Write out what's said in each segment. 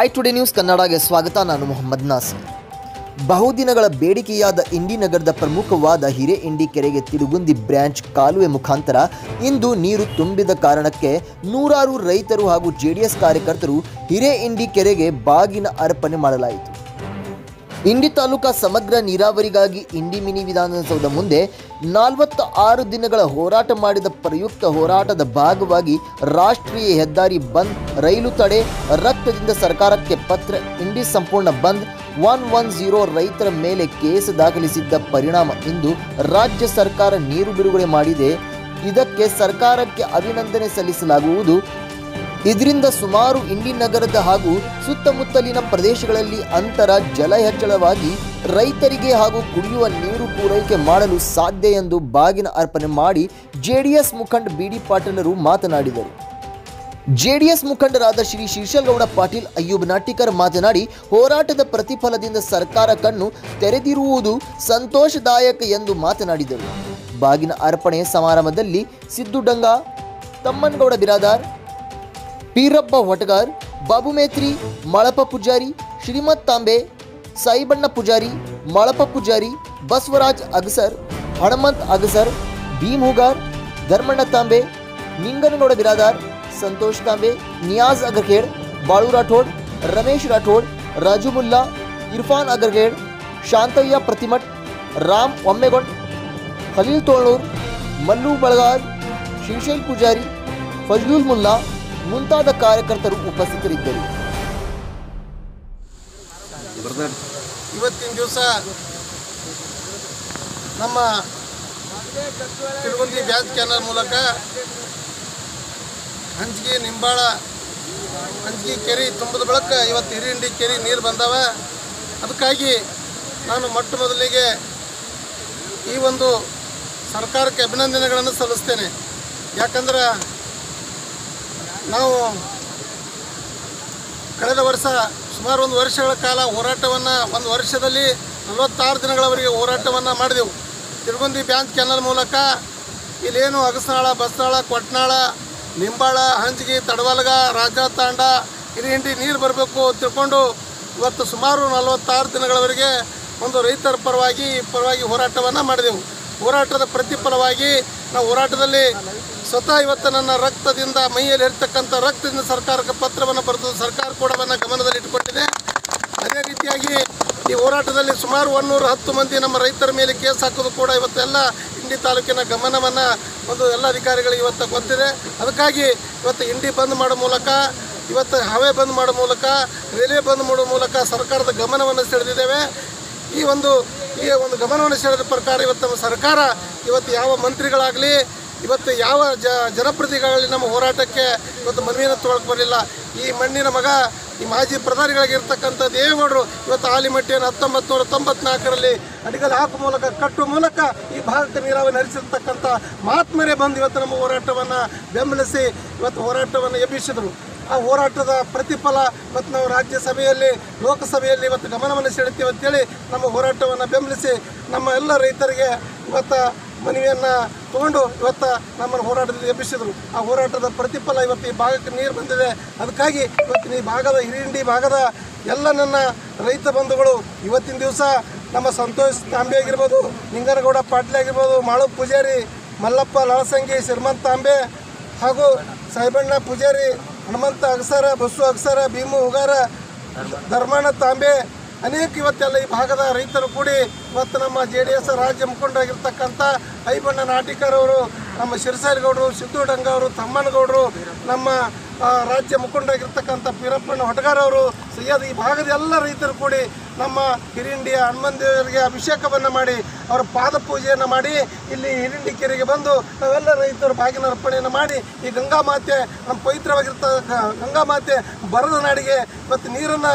I today news ಕನ್ನಡಗೆ ಸ್ವಾಗತ, ನಾನು ಮೊಹಮ್ಮದ್ ನಾಸರ್. ಬಹುದಿನಗಳ ಬೇಡಿಕೆಯಾದ ಇಂಡಿ ನಗರದ ಪ್ರಮುಖವಾದ ಹಿರೇಇಂಡಿ ಕೆರೆಗೆ ತಿರುಗುಂದಿ ಬ್ರಾಂಚ್ ಕಾಲುವೆ ಮುಖಾಂತರ ಇಂದು ನೀರು ತುಂಬಿದ ಕಾರಣಕ್ಕೆ ನೂರಾರು ರೈತರು ಹಾಗೂ ಜೆಡಿಎಸ್ ಕಾರ್ಯಕರ್ತರು ಹಿರೇಇಂಡಿ ಕೆರೆಗೆ ಬಾಗಿನ ಅರ್ಪಣೆ ಮಾಡಲಾಯಿತು. ಇಂಡಿ ತಾಲೂಕಾ ಸಮಗ್ರ ನೀರಾವರಿಗಾಗಿ ಇಂಡಿ ಮಿನಿ ವಿಧಾನಸೌಧ ಮುಂದೆ ನಲವತ್ತ ಆರು ದಿನಗಳ ಹೋರಾಟ ಮಾಡಿದ ಪ್ರಯುಕ್ತ ಹೋರಾಟದ ಭಾಗವಾಗಿ ರಾಷ್ಟ್ರೀಯ ಹೆದ್ದಾರಿ ಬಂದ್, ರೈಲು ತಡೆ, ರಕ್ತದಿಂದ ಸರ್ಕಾರಕ್ಕೆ ಪತ್ರ, ಇಂಡಿ ಸಂಪೂರ್ಣ ಬಂದ್ ಒನ್ ಒನ್ ಝೀರೋ ರೈತರ ಮೇಲೆ ಕೇಸ್ ದಾಖಲಿಸಿದ್ದ ಪರಿಣಾಮ ಇಂದು ರಾಜ್ಯ ಸರ್ಕಾರ ನೀರು ಬಿಡುಗಡೆ ಮಾಡಿದೆ. ಇದಕ್ಕೆ ಸರ್ಕಾರಕ್ಕೆ ಅಭಿನಂದನೆ ಸಲ್ಲಿಸಲಾಗುವುದು. ಇದರಿಂದ ಸುಮಾರು ಇಂಡಿ ನಗರದ ಹಾಗೂ ಸುತ್ತಮುತ್ತಲಿನ ಪ್ರದೇಶಗಳಲ್ಲಿ ಅಂತರ ಜಲ ಹೆಚ್ಚಳವಾಗಿ ರೈತರಿಗೆ ಹಾಗೂ ಕುಡಿಯುವ ನೀರು ಪೂರೈಕೆ ಮಾಡಲು ಸಾಧ್ಯ ಎಂದು ಬಾಗಿನ ಅರ್ಪಣೆ ಮಾಡಿ ಜೆಡಿಎಸ್ ಮುಖಂಡ ಬಿ ಡಿ ಪಾಟೀಲರು ಮಾತನಾಡಿದರು. ಜೆಡಿಎಸ್ ಮುಖಂಡರಾದ ಶ್ರೀ ಶೀರ್ಷಗೌಡ ಪಾಟೀಲ್, ಅಯ್ಯೂಬ್ ನಾಟಿಕರ್ ಮಾತನಾಡಿ, ಹೋರಾಟದ ಪ್ರತಿಫಲದಿಂದ ಸರ್ಕಾರ ಕಣ್ಣು ತೆರೆದಿರುವುದು ಸಂತೋಷದಾಯಕ ಎಂದು ಮಾತನಾಡಿದರು. ಬಾಗಿನ ಅರ್ಪಣೆ ಸಮಾರಂಭದಲ್ಲಿ ಸಿದ್ದು ಡಂಗ, ತಮ್ಮನಗೌಡ ಬಿರಾದಾರ್ ಪೀರಪ್ಪ ಹೊಟಗಾರ್ ಬಾಬು ಮೇತ್ರಿ ಮಳಪ ಪೂಜಾರಿ, ಶ್ರೀಮತ್ ತಾಂಬೆ, ಸಾಯಿಬಣ್ಣ ಪೂಜಾರಿ ಮಳಪ ಪೂಜಾರಿ, ಬಸವರಾಜ್ ಅಗಸರ್, ಹಣಮಂತ್ ಅಗಸರ್, ಭೀಮ್ ಹುಗಾರ್, ಧರ್ಮಣ್ಣ ತಾಂಬೆ ನಿಂಗನಗೌಡ ಬಿರಾದಾರ್, ಸಂತೋಷ್ ತಾಂಬೆ, ನಿಯಾಜ್ ಅಗರ್ಖೇಡ್ ಬಾಳು ರಾಠೋಡ್, ರಮೇಶ್ ರಾಠೋಡ್, ರಾಜು ಮುಲ್ಲಾ, ಇರ್ಫಾನ್ ಅಗರ್ಖೇಡ್ ಶಾಂತಯ್ಯ ಪ್ರತಿಮಠ್, ರಾಮ್ ಒಮ್ಮೆಗೊಂಡ್, ಖಲೀಲ್ ತೋಳೂರ್ ಮಲ್ಲು ಬಳಗಾರ್ ಶ್ರೀಶೈಲ್ ಪೂಜಾರಿ, ಫಜ್ಲುಲ್ ಮುಲ್ಲಾ ಮುಂತಾದ ಕಾರ್ಯಕರ್ತರು ಉಪಸ್ಥಿತರಿದ್ದರು. ಇವತ್ತಿನ ದಿವಸ ನಮ್ಮ ತಿರುಗುಂದಿ ಬ್ಯಾಸ್ ಕ್ಯಾನಲ್ ಮೂಲಕ ಹಂಚಿಗೆ ನಿಂಬಾಳ, ಹಂಚಿಗೆ ಕೆರೆ ತುಂಬದ ಬಳಕ ಇವತ್ತು ಹಿರಿಹಿಂಡಿ ಕೆರೆ ನೀರು ಬಂದವ. ಅದಕ್ಕಾಗಿ ನಾನು ಮೊಟ್ಟ ಮೊದಲಿಗೆ ಈ ಒಂದು ಸರ್ಕಾರಕ್ಕೆ ಅಭಿನಂದನೆಗಳನ್ನು ಸಲ್ಲಿಸ್ತೇನೆ. ಯಾಕಂದ್ರೆ ನಾವು ಕಳೆದ ವರ್ಷ ಸುಮಾರು ಒಂದು ವರ್ಷಗಳ ಕಾಲ ಹೋರಾಟವನ್ನು, ಒಂದು ವರ್ಷದಲ್ಲಿ ನಲವತ್ತಾರು ದಿನಗಳವರೆಗೆ ಹೋರಾಟವನ್ನು ಮಾಡಿದೆವು. ತಿರುಗುಂದಿ ಬ್ಯಾಂಕ್ ಕೆನಲ್ ಮೂಲಕ ಇಲ್ಲೇನು ಅಗಸನಾಳ, ಬಸ್ನಾಳ, ಕೊಟ್ನಾಳ, ನಿಂಬಾಳ, ಹಂಜಿಗೆ, ತಡವಲ್ಗ ರಾಜ ತಾಂಡ ಹಿರಿಹಿಂಡಿ ನೀರು ಬರಬೇಕು ತಿಳ್ಕೊಂಡು ಇವತ್ತು ಸುಮಾರು ನಲವತ್ತಾರು ದಿನಗಳವರೆಗೆ ಒಂದು ರೈತರ ಪರವಾಗಿ ಪರವಾಗಿ ಹೋರಾಟವನ್ನು ಮಾಡಿದೆವು. ಹೋರಾಟದ ಪ್ರತಿಫಲವಾಗಿ ನಾವು ಹೋರಾಟದಲ್ಲಿ ಸ್ವತಃ ಇವತ್ತು ನನ್ನ ರಕ್ತದಿಂದ ಮೈಯಲ್ಲಿ ಇರ್ತಕ್ಕಂಥ ರಕ್ತದಿಂದ ಸರ್ಕಾರಕ್ಕೆ ಪತ್ರವನ್ನು ಬರೆದು ಸರ್ಕಾರ ಕೂಡವನ್ನು ಗಮನದಲ್ಲಿ ಇಟ್ಟುಕೊಂಡಿದೆ. ಅದೇ ರೀತಿಯಾಗಿ ಈ ಹೋರಾಟದಲ್ಲಿ ಸುಮಾರು ಒನ್ನೂರ ಹತ್ತು ಮಂದಿ ನಮ್ಮ ರೈತರ ಮೇಲೆ ಕೇಸ್ ಹಾಕೋದು ಕೂಡ ಇವತ್ತೆಲ್ಲ ಇಂಡಿ ತಾಲೂಕಿನ ಗಮನವನ್ನು ಒಂದು ಎಲ್ಲ ಅಧಿಕಾರಿಗಳಿಗೆ ಇವತ್ತು ಗೊತ್ತಿದೆ ಅದಕ್ಕಾಗಿ ಇವತ್ತು ಇಂಡಿ ಬಂದ್ ಮಾಡೋ ಮೂಲಕ, ಇವತ್ತು ಹವೆ ಬಂದ್ ಮಾಡೋ ಮೂಲಕ, ರೈಲ್ವೆ ಬಂದ್ ಮಾಡೋ ಮೂಲಕ ಸರ್ಕಾರದ ಗಮನವನ್ನು ಸೆಳೆದಿದ್ದೇವೆ. ಈ ಒಂದು ಈ ಒಂದು ಗಮನವನ್ನು ಸೆಳೆದ ಪ್ರಕಾರ ಇವತ್ತು ನಮ್ಮ ಸರ್ಕಾರ ಇವತ್ತು ಯಾವ ಮಂತ್ರಿಗಳಾಗಲಿ, ಇವತ್ತು ಯಾವ ಜ ಜನಪ್ರತಿನಿಧಿಗಳಲ್ಲಿ ನಮ್ಮ ಹೋರಾಟಕ್ಕೆ ಇವತ್ತು ಮನವಿಯನ್ನು ತೊಗೊಳಕ್ಕೆ ಬರಲಿಲ್ಲ. ಈ ಮಣ್ಣಿನ ಮಗ, ಈ ಮಾಜಿ ಪ್ರಧಾನಿಗಳಾಗಿರ್ತಕ್ಕಂಥ ದೇವೇಗೌಡರು ಇವತ್ತು ಆಲಿಮಟ್ಟಿಯನ್ನು ಹತ್ತೊಂಬತ್ತು ನೂರ ತೊಂಬತ್ನಾಲ್ಕರಲ್ಲಿ ಅಡಿಗಲ್ ಹಾಕುವ ಮೂಲಕ, ಕಟ್ಟುವ ಮೂಲಕ ಈ ಭಾರತ ನೀರಾವರಿ ನಡೆಸಿರ್ತಕ್ಕಂಥ ಮಹಾತ್ಮರೇ ಬಂದು ಇವತ್ತು ನಮ್ಮ ಹೋರಾಟವನ್ನು ಬೆಂಬಲಿಸಿ, ಇವತ್ತು ಹೋರಾಟವನ್ನು ಎಬ್ಬಿಸಿದರು. ಆ ಹೋರಾಟದ ಪ್ರತಿಫಲ ಮತ್ತು ನಾವು ರಾಜ್ಯಸಭೆಯಲ್ಲಿ, ಲೋಕಸಭೆಯಲ್ಲಿ ಇವತ್ತು ಗಮನವನ್ನು ಸೆಳಿತೀವಿ ಅಂತೇಳಿ ನಮ್ಮ ಹೋರಾಟವನ್ನು ಬೆಂಬಲಿಸಿ ನಮ್ಮ ಎಲ್ಲ ರೈತರಿಗೆ ಇವತ್ತು ಮನವಿಯನ್ನು ತಗೊಂಡು ಇವತ್ತು ನಮ್ಮನ್ನು ಹೋರಾಟದಲ್ಲಿ ಎಬ್ಬಿಸಿದರು. ಆ ಹೋರಾಟದ ಪ್ರತಿಫಲ ಇವತ್ತು ಈ ಭಾಗಕ್ಕೆ ನೀರು ಬಂದಿದೆ. ಅದಕ್ಕಾಗಿ ಇವತ್ತಿನ ಈ ಭಾಗದ ಹಿರಿಂಡಿ ಭಾಗದ ಎಲ್ಲ ನನ್ನ ರೈತ ಬಂಧುಗಳು ಇವತ್ತಿನ ದಿವಸ ನಮ್ಮ ಸಂತೋಷ್ ತಾಂಬೆ ಆಗಿರ್ಬೋದು, ನಿಂಗನಗೌಡ ಪಾಟೀಲ್ ಆಗಿರ್ಬೋದು, ಮಾಳು ಪೂಜಾರಿ, ಮಲ್ಲಪ್ಪ ಲಳಸಂಗಿ ಶ್ರೀಮಂತ್ ತಾಂಬೆ ಹಾಗೂ ಸಾಯಿಬಣ್ಣ ಪೂಜಾರಿ ಹನುಮಂತ ಅಗಸರ ಬಸ್ಸು ಅಗಸರ, ಭೀಮು ಹುಗಾರ ಧರ್ಮಣ್ಣ ತಾಂಬೆ, ಅನೇಕ ಇವತ್ತೆಲ್ಲ ಈ ಭಾಗದ ರೈತರು ಕೂಡಿ ಇವತ್ತು ನಮ್ಮ ಜೆ ಡಿ ಎಸ್ ರಾಜ್ಯ ಮುಖಂಡರಾಗಿರ್ತಕ್ಕಂಥ ಐಬಣ್ಣ ನಾಟಿಕರವರು, ನಮ್ಮ ಶಿರಸಾಲಿಗೌಡರು ಸಿದ್ದು ಡಂಗ ಅವರು ತಮ್ಮನಗೌಡರು, ನಮ್ಮ ರಾಜ್ಯ ಮುಖಂಡರಾಗಿರ್ತಕ್ಕಂಥ ಪೀರಪ್ಪಣ್ಣ ಹೊಟಗಾರ ಅವರು ಸರಿಯಾದ ಈ ಭಾಗದ ಎಲ್ಲ ರೈತರು ಕೂಡಿ ನಮ್ಮ ಹಿರಿಂಡಿಯ ಹನುಮಂತ ದೇವರಿಗೆ ಅಭಿಷೇಕವನ್ನು ಮಾಡಿ ಅವರ ಪಾದ ಪೂಜೆಯನ್ನು ಮಾಡಿ ಇಲ್ಲಿ ಹಿರಿಂಡಿ ಕೆರೆಗೆ ಬಂದು ನಾವೆಲ್ಲ ರೈತರು ಬಾಗಿನ ಅರ್ಪಣೆಯನ್ನು ಮಾಡಿ ಈ ಗಂಗಾ ಮಾತೆ ನಮ್ಮ ಪವಿತ್ರವಾಗಿರ್ತ ಗಂಗಾ ಮಾತೆ ಬರದ ನಾಡಿಗೆ ಇವತ್ತು ನೀರನ್ನು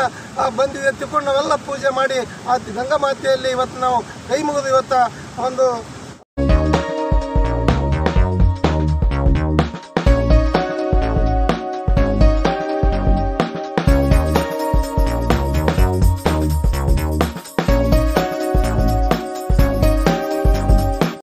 ಬಂದಿದೆ ತಿಳ್ಕೊಂಡು ನಾವೆಲ್ಲ ಪೂಜೆ ಮಾಡಿ ಆ ಗಂಗಾ ಮಾತೆಯಲ್ಲಿ ಇವತ್ತು ನಾವು ಕೈ ಮುಗಿದು ಇವತ್ತು ಒಂದು